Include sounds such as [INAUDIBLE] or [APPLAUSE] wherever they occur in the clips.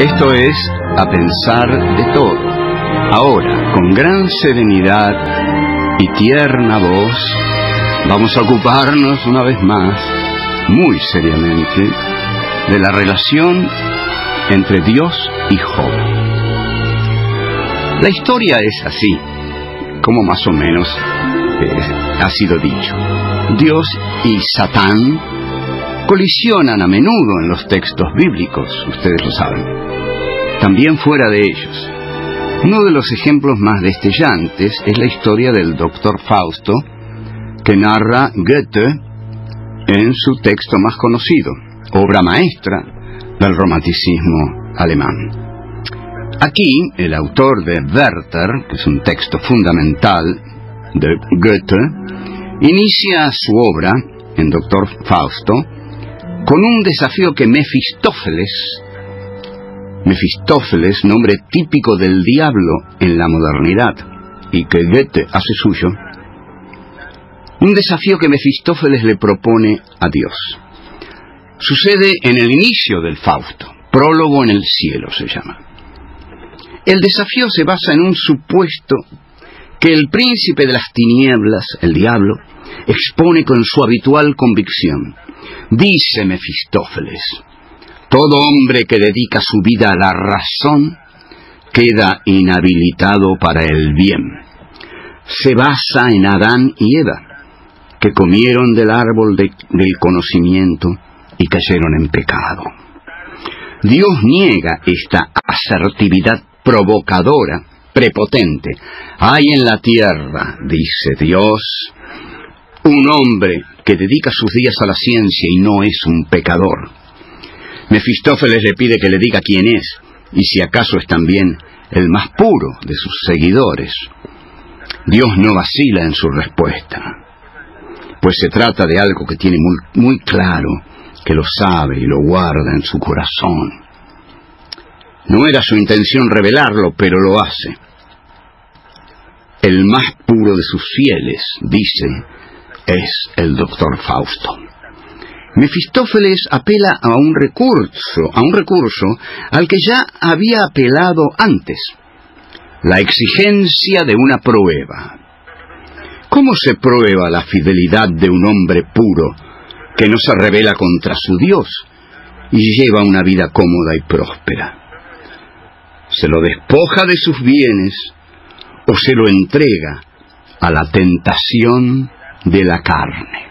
Esto es A Pensar de Todo. Ahora, con gran serenidad y tierna voz, vamos a ocuparnos una vez más, muy seriamente, de la relación entre Dios y Job. La historia es así, como más o menos eh, ha sido dicho. Dios y Satán colisionan a menudo en los textos bíblicos, ustedes lo saben. También fuera de ellos. Uno de los ejemplos más destellantes es la historia del doctor Fausto, que narra Goethe en su texto más conocido, obra maestra del romanticismo alemán. Aquí, el autor de Werther, que es un texto fundamental de Goethe, inicia su obra en Doctor Fausto con un desafío que Mefistófeles, Mefistófeles, nombre típico del diablo en la modernidad y que Goethe hace suyo, un desafío que Mefistófeles le propone a Dios. Sucede en el inicio del Fausto, prólogo en el cielo se llama. El desafío se basa en un supuesto que el príncipe de las tinieblas, el diablo, expone con su habitual convicción. Dice Mefistófeles, todo hombre que dedica su vida a la razón queda inhabilitado para el bien. Se basa en Adán y Eva, que comieron del árbol del conocimiento y cayeron en pecado. Dios niega esta asertividad provocadora, prepotente. Hay en la tierra, dice Dios, un hombre que dedica sus días a la ciencia y no es un pecador. Mefistófeles le pide que le diga quién es y si acaso es también el más puro de sus seguidores. Dios no vacila en su respuesta, pues se trata de algo que tiene muy, muy claro, que lo sabe y lo guarda en su corazón. No era su intención revelarlo, pero lo hace. El más puro de sus fieles, dice, es el doctor Fausto. Mefistófeles apela a un recurso, a un recurso al que ya había apelado antes, la exigencia de una prueba. ¿Cómo se prueba la fidelidad de un hombre puro que no se revela contra su Dios y lleva una vida cómoda y próspera? ¿Se lo despoja de sus bienes o se lo entrega a la tentación de la carne.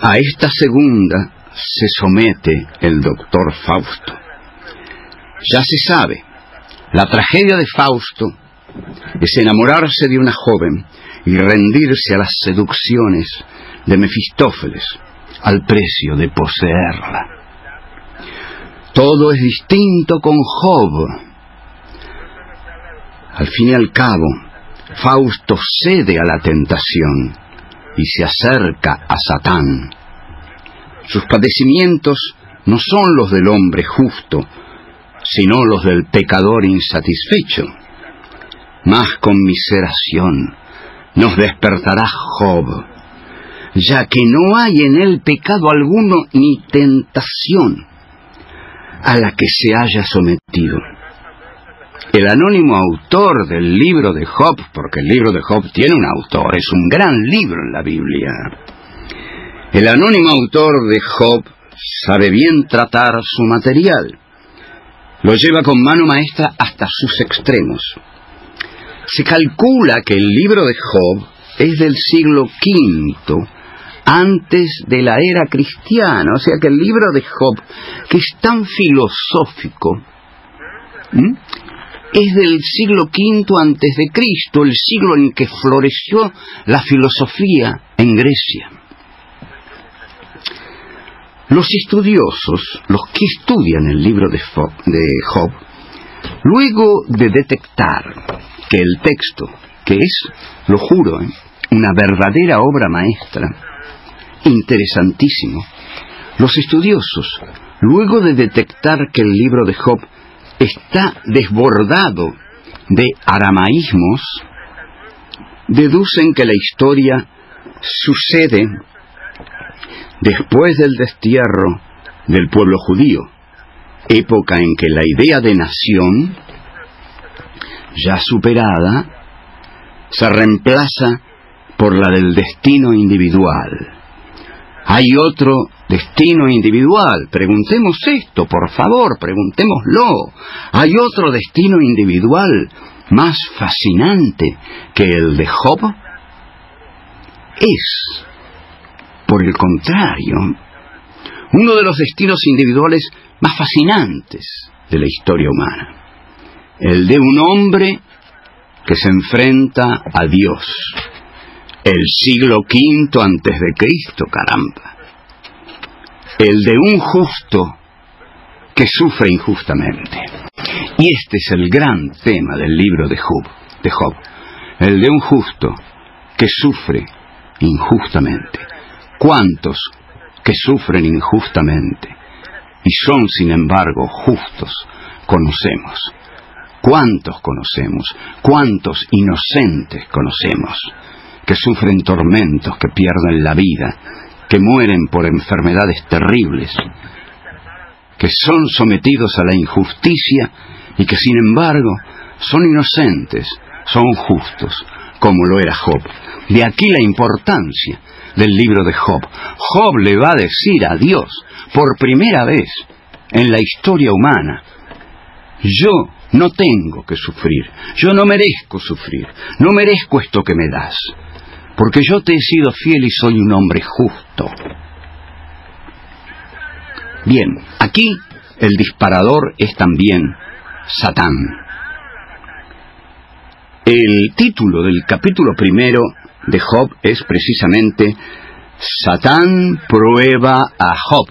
A esta segunda se somete el doctor Fausto. Ya se sabe, la tragedia de Fausto es enamorarse de una joven y rendirse a las seducciones de Mefistófeles al precio de poseerla. Todo es distinto con Job. Al fin y al cabo, Fausto cede a la tentación y se acerca a Satán. Sus padecimientos no son los del hombre justo, sino los del pecador insatisfecho. Más conmiseración nos despertará Job, ya que no hay en él pecado alguno ni tentación a la que se haya sometido el anónimo autor del libro de Job, porque el libro de Job tiene un autor, es un gran libro en la Biblia. El anónimo autor de Job sabe bien tratar su material. Lo lleva con mano maestra hasta sus extremos. Se calcula que el libro de Job es del siglo V antes de la era cristiana, o sea que el libro de Job, que es tan filosófico, es del siglo V antes de Cristo, el siglo en que floreció la filosofía en Grecia. Los estudiosos, los que estudian el libro de Job, luego de detectar que el texto, que es, lo juro, ¿eh? una verdadera obra maestra, interesantísimo, los estudiosos, luego de detectar que el libro de Job está desbordado de aramaísmos, deducen que la historia sucede después del destierro del pueblo judío, época en que la idea de nación, ya superada, se reemplaza por la del destino individual. Hay otro destino individual. Preguntemos esto, por favor, preguntémoslo. Hay otro destino individual más fascinante que el de Job. Es, por el contrario, uno de los destinos individuales más fascinantes de la historia humana. El de un hombre que se enfrenta a Dios. El siglo V antes de Cristo, caramba. El de un justo que sufre injustamente. Y este es el gran tema del libro de Job, de Job. El de un justo que sufre injustamente. ¿Cuántos que sufren injustamente y son, sin embargo, justos conocemos? ¿Cuántos conocemos? ¿Cuántos inocentes conocemos que sufren tormentos, que pierden la vida, que mueren por enfermedades terribles, que son sometidos a la injusticia y que sin embargo son inocentes, son justos, como lo era Job. De aquí la importancia del libro de Job. Job le va a decir a Dios, por primera vez en la historia humana, yo no tengo que sufrir, yo no merezco sufrir, no merezco esto que me das, porque yo te he sido fiel y soy un hombre justo. Bien, aquí el disparador es también Satán. El título del capítulo primero de Job es precisamente Satán prueba a Job.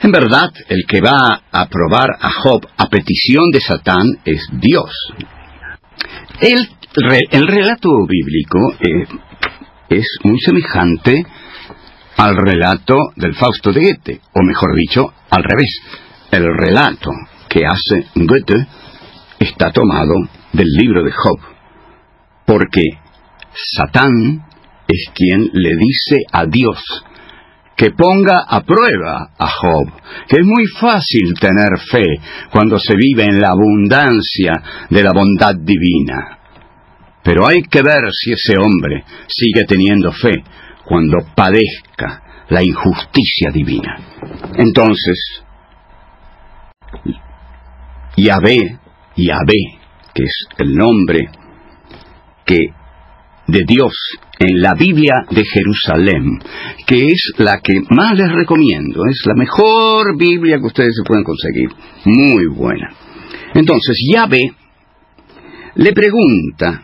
En verdad, el que va a probar a Job a petición de Satán es Dios. El, el relato bíblico eh, es muy semejante al relato del Fausto de Goethe, o mejor dicho, al revés. El relato que hace Goethe está tomado del libro de Job, porque Satán es quien le dice a Dios que ponga a prueba a Job, que es muy fácil tener fe cuando se vive en la abundancia de la bondad divina. Pero hay que ver si ese hombre sigue teniendo fe cuando padezca la injusticia divina. Entonces, Yahvé, Yahvé, que es el nombre que de Dios en la Biblia de Jerusalén, que es la que más les recomiendo, es la mejor Biblia que ustedes se pueden conseguir, muy buena. Entonces, Yahvé le pregunta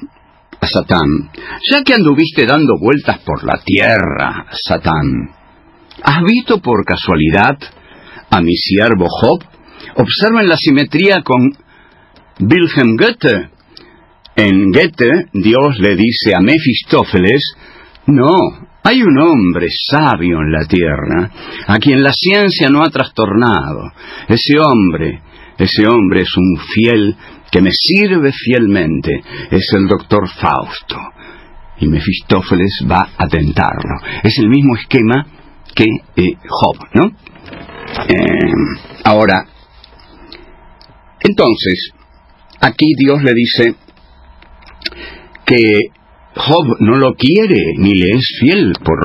Satán, ya que anduviste dando vueltas por la tierra, Satán, ¿has visto por casualidad a mi siervo Job? Observen la simetría con Wilhelm Goethe, en Goethe, Dios le dice a Mefistófeles, no, hay un hombre sabio en la tierra, a quien la ciencia no ha trastornado. Ese hombre, ese hombre es un fiel que me sirve fielmente, es el doctor Fausto. Y Mefistófeles va a tentarlo. Es el mismo esquema que eh, Job, ¿no? Eh, ahora, entonces, aquí Dios le dice, que Job no lo quiere ni le es fiel por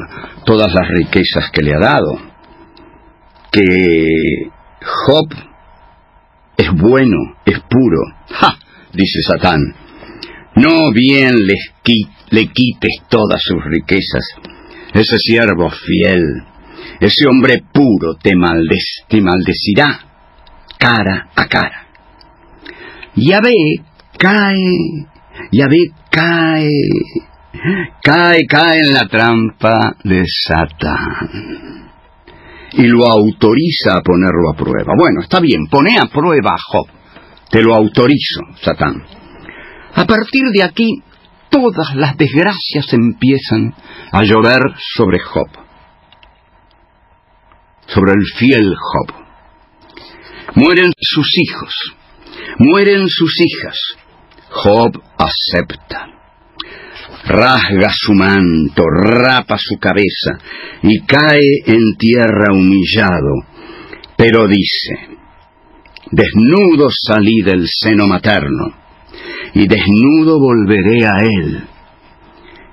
todas las riquezas que le ha dado, que Job es bueno, es puro. ¡Ja! dice Satán, no bien le quites todas sus riquezas. Ese siervo fiel, ese hombre puro te, te maldecirá cara a cara. ve, cae Yahvé cae, cae, cae en la trampa de Satán y lo autoriza a ponerlo a prueba. Bueno, está bien, pone a prueba a Job. Te lo autorizo, Satán. A partir de aquí, todas las desgracias empiezan a llover sobre Job, sobre el fiel Job. Mueren sus hijos, mueren sus hijas, Job acepta. Rasga su manto, rapa su cabeza y cae en tierra humillado, Pero dice, desnudo salí del seno materno, y desnudo volveré a él.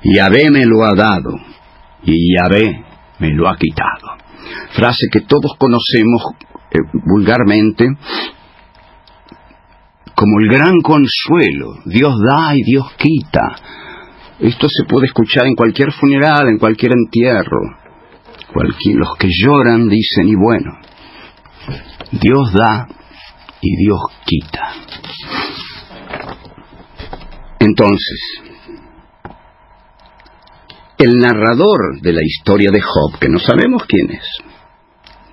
Yahvé me lo ha dado, y Yahvé me lo ha quitado. Frase que todos conocemos eh, vulgarmente como el gran consuelo. Dios da y Dios quita. Esto se puede escuchar en cualquier funeral, en cualquier entierro. los que lloran dicen, y bueno, Dios da y Dios quita. Entonces, el narrador de la historia de Job, que no sabemos quién es,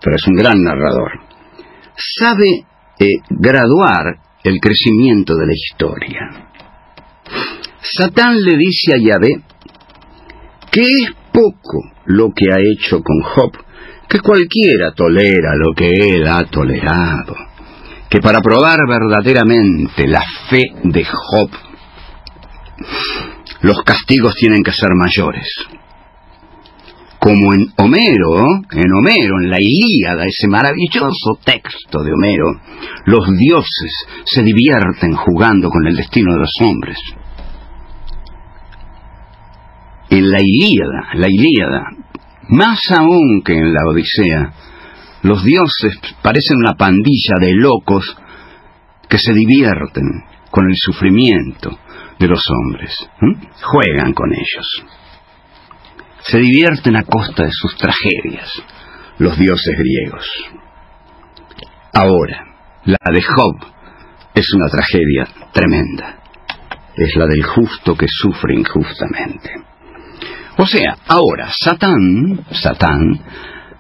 pero es un gran narrador, sabe eh, graduar el crecimiento de la historia. Satán le dice a Yahvé que es poco lo que ha hecho con Job, que cualquiera tolera lo que él ha tolerado, que para probar verdaderamente la fe de Job, los castigos tienen que ser mayores. Como en Homero, en Homero, en la Ilíada, ese maravilloso texto de Homero, los dioses se divierten jugando con el destino de los hombres. En la Ilíada, la Ilíada, más aún que en la Odisea, los dioses parecen una pandilla de locos que se divierten con el sufrimiento de los hombres. Juegan con ellos. Se divierten a costa de sus tragedias, los dioses griegos. Ahora, la de Job es una tragedia tremenda. Es la del justo que sufre injustamente. O sea, ahora Satán, Satán,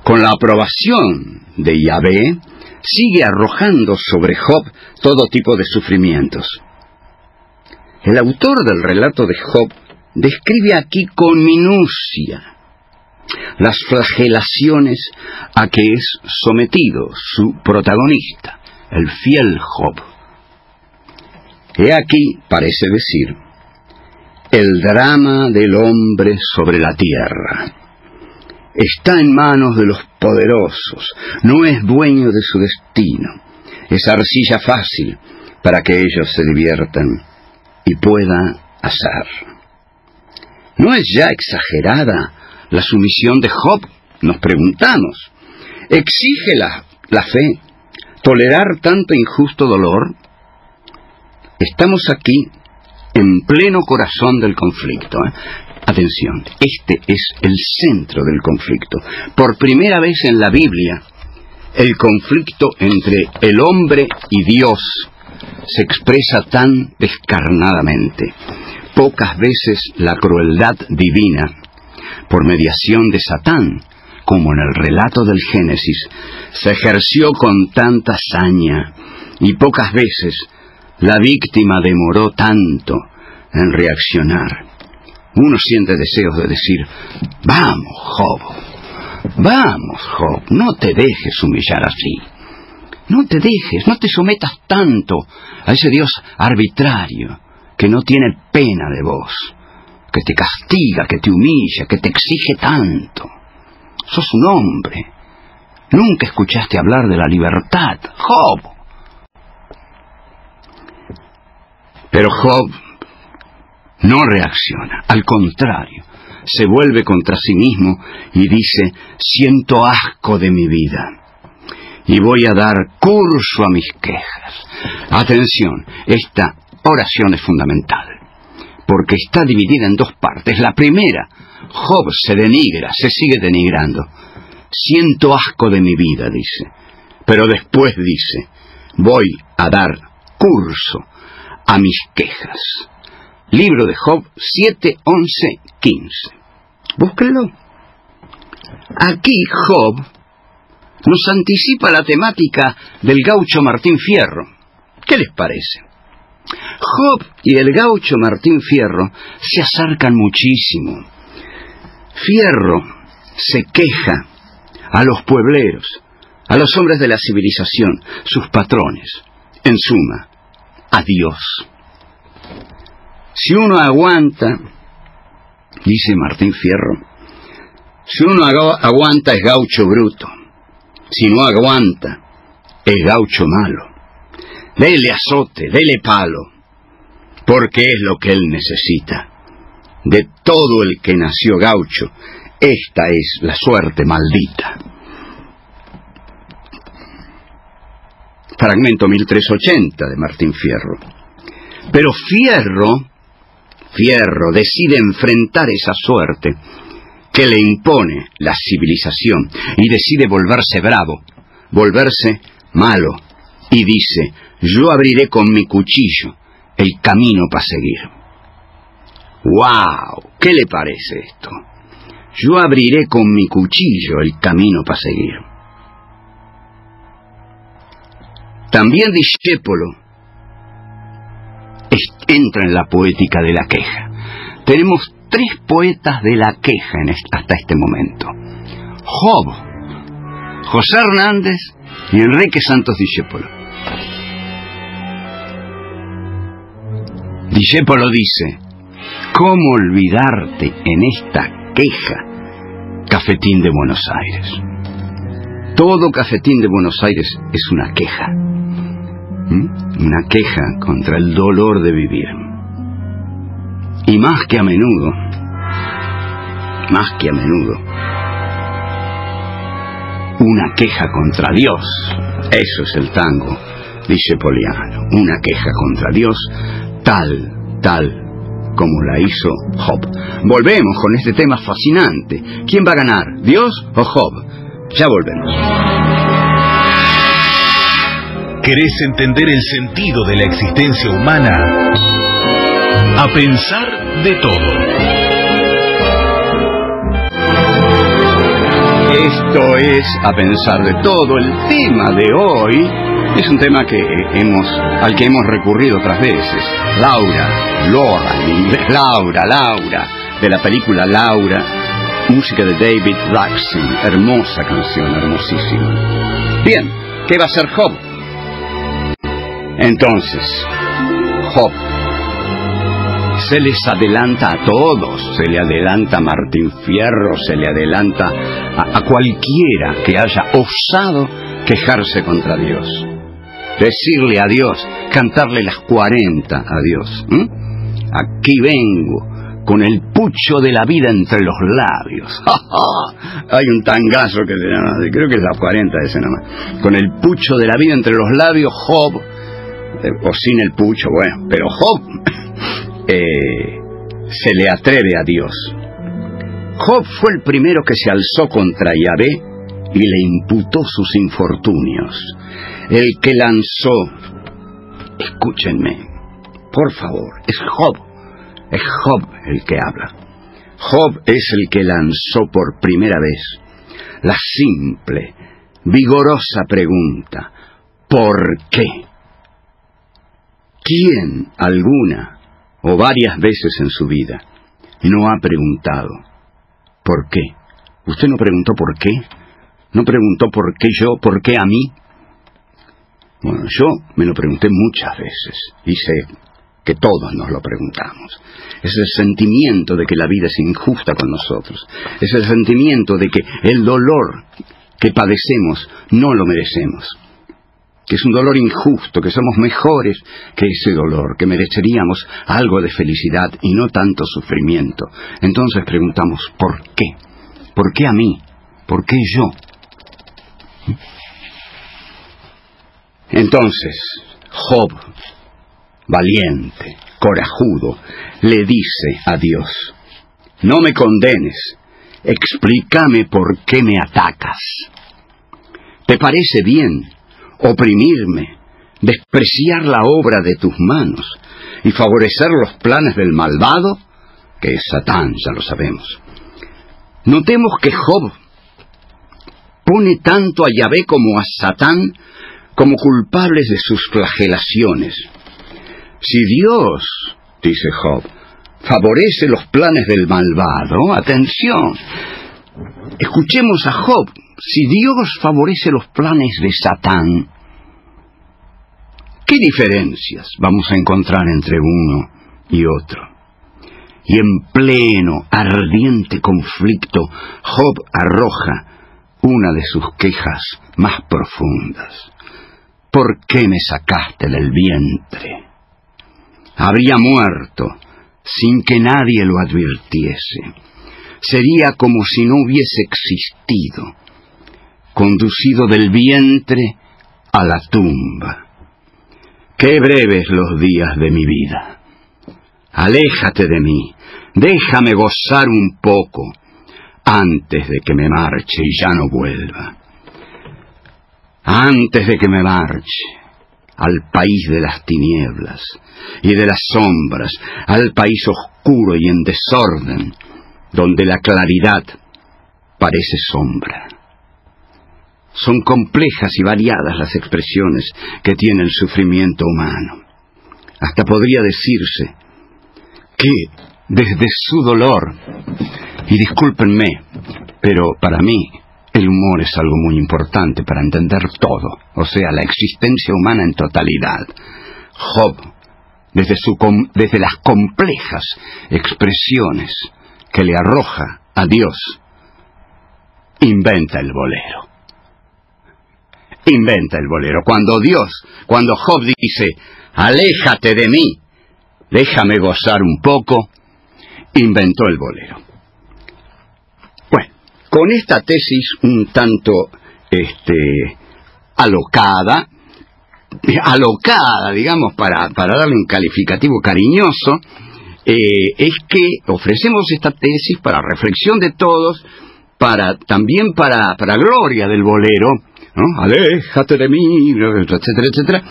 con la aprobación de Yahvé, sigue arrojando sobre Job todo tipo de sufrimientos. El autor del relato de Job describe aquí con minucia las flagelaciones a que es sometido su protagonista, el fiel Job. He aquí, parece decir, el drama del hombre sobre la tierra. Está en manos de los poderosos, no es dueño de su destino, es arcilla fácil para que ellos se diviertan y pueda hacer. ¿No es ya exagerada la sumisión de Job? Nos preguntamos. ¿Exige la, la fe tolerar tanto injusto dolor? Estamos aquí en pleno corazón del conflicto. ¿eh? Atención, este es el centro del conflicto. Por primera vez en la Biblia, el conflicto entre el hombre y Dios se expresa tan descarnadamente. Pocas veces la crueldad divina, por mediación de Satán, como en el relato del Génesis, se ejerció con tanta hazaña, y pocas veces la víctima demoró tanto en reaccionar. Uno siente deseos de decir, vamos, Job, vamos, Job, no te dejes humillar así. No te dejes, no te sometas tanto a ese Dios arbitrario que no tiene pena de vos, que te castiga, que te humilla, que te exige tanto. Sos un hombre. Nunca escuchaste hablar de la libertad, Job. Pero Job no reacciona, al contrario, se vuelve contra sí mismo y dice, siento asco de mi vida y voy a dar curso a mis quejas. Atención, esta oración es fundamental, porque está dividida en dos partes. La primera, Job se denigra, se sigue denigrando. Siento asco de mi vida, dice. Pero después dice, voy a dar curso a mis quejas. Libro de Job 7, 11, 15. Búsquenlo. Aquí Job nos anticipa la temática del gaucho Martín Fierro. ¿Qué les parece? Job y el gaucho Martín Fierro se acercan muchísimo. Fierro se queja a los puebleros, a los hombres de la civilización, sus patrones, en suma, a Dios. Si uno aguanta, dice Martín Fierro, si uno aguanta es gaucho bruto si no aguanta, es gaucho malo. Dele azote, dele palo, porque es lo que él necesita. De todo el que nació gaucho, esta es la suerte maldita. Fragmento 1380 de Martín Fierro. Pero Fierro, Fierro decide enfrentar esa suerte que le impone la civilización y decide volverse bravo, volverse malo, y dice, yo abriré con mi cuchillo el camino para seguir. ¡Wow! ¿Qué le parece esto? Yo abriré con mi cuchillo el camino para seguir. También Discépolo entra en la poética de la queja. Tenemos tres poetas de la queja hasta este momento. Job, José Hernández y Enrique Santos Discépolo. Discépolo dice, ¿cómo olvidarte en esta queja, Cafetín de Buenos Aires? Todo Cafetín de Buenos Aires es una queja, una queja contra el dolor de vivir. Y más que a menudo, más que a menudo, una queja contra Dios. Eso es el tango, dice Poliano. Una queja contra Dios, tal, tal como la hizo Job. Volvemos con este tema fascinante. ¿Quién va a ganar, Dios o Job? Ya volvemos. ¿Querés entender el sentido de la existencia humana? A pensar de todo. Esto es a pensar de todo. El tema de hoy es un tema que hemos, al que hemos recurrido otras veces. Laura, Laura, Laura, Laura, de la película Laura, música de David Jackson, hermosa canción, hermosísima. Bien, ¿qué va a ser Job? Entonces, Job se les adelanta a todos, se le adelanta a Martín Fierro, se le adelanta a, cualquiera que haya osado quejarse contra Dios, decirle a Dios, cantarle las cuarenta a Dios. Aquí vengo con el pucho de la vida entre los labios. [LAUGHS] Hay un tangazo que se llama, creo que es la 40 ese nomás. Con el pucho de la vida entre los labios, Job, o sin el pucho, bueno, pero Job [LAUGHS] eh, se le atreve a Dios. Job fue el primero que se alzó contra Yahvé y le imputó sus infortunios. El que lanzó, escúchenme, por favor, es Job, es Job el que habla. Job es el que lanzó por primera vez la simple, vigorosa pregunta, ¿por qué? ¿Quién alguna o varias veces en su vida, no ha preguntado, ¿por qué? ¿Usted no preguntó por qué? ¿No preguntó por qué yo, por qué a mí? Bueno, yo me lo pregunté muchas veces y sé que todos nos lo preguntamos. Es el sentimiento de que la vida es injusta con nosotros. Es el sentimiento de que el dolor que padecemos no lo merecemos que es un dolor injusto, que somos mejores que ese dolor, que mereceríamos algo de felicidad y no tanto sufrimiento. Entonces preguntamos, ¿por qué? ¿Por qué a mí? ¿Por qué yo? Entonces, Job, valiente, corajudo, le dice a Dios, no me condenes, explícame por qué me atacas. ¿Te parece bien oprimirme, despreciar la obra de tus manos y favorecer los planes del malvado, que es Satán, ya lo sabemos. Notemos que Job pone tanto a Yahvé como a Satán como culpables de sus flagelaciones. Si Dios, dice Job, favorece los planes del malvado, atención, escuchemos a Job, si Dios favorece los planes de Satán, ¿qué diferencias vamos a encontrar entre uno y otro? Y en pleno, ardiente conflicto, Job arroja una de sus quejas más profundas. ¿por qué me sacaste del vientre? Habría muerto sin que nadie lo advirtiese. Sería como si no hubiese existido, conducido del vientre a la tumba. Qué breves los días de mi vida. Aléjate de mí, déjame gozar un poco antes de que me marche y ya no vuelva. Antes de que me marche al país de las tinieblas y de las sombras, al país oscuro y en desorden, donde la claridad parece sombra. Son complejas y variadas las expresiones que tiene el sufrimiento humano. Hasta podría decirse que desde su dolor, y discúlpenme, pero para mí el humor es algo muy importante para entender todo, o sea, la existencia humana en totalidad. Job, desde, las complejas expresiones que le arroja a Dios, inventa el bolero inventa el bolero. Cuando Dios, cuando Job dice, aléjate de mí, déjame gozar un poco, inventó el bolero. Bueno, con esta tesis un tanto este, alocada, alocada, digamos, para, para darle un calificativo cariñoso, eh, es que ofrecemos esta tesis para reflexión de todos, para también para, para gloria del bolero, ¿no? Aléjate de mí, etcétera, etcétera.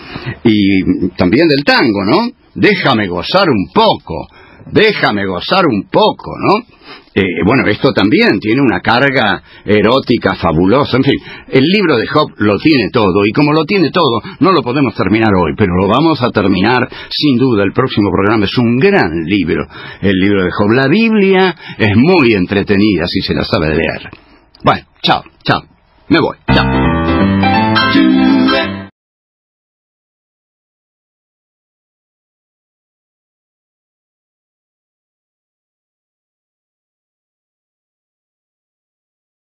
Y también del tango, ¿no? Déjame gozar un poco, déjame gozar un poco, ¿no? Eh, bueno, esto también tiene una carga erótica fabulosa, en fin, el libro de Job lo tiene todo, y como lo tiene todo, no lo podemos terminar hoy, pero lo vamos a terminar sin duda, el próximo programa es un gran libro, el libro de Job. La Biblia es muy entretenida si se la sabe leer. Bueno, chao, chao, me voy, chao.